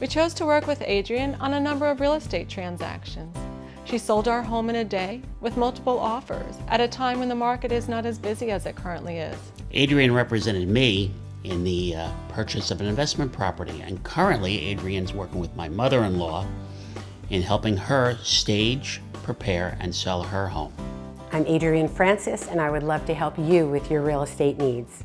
We chose to work with Adrienne on a number of real estate transactions. She sold our home in a day with multiple offers at a time when the market is not as busy as it currently is. Adrienne represented me in the uh, purchase of an investment property, and currently Adrienne's working with my mother in law in helping her stage, prepare, and sell her home. I'm Adrienne Francis, and I would love to help you with your real estate needs.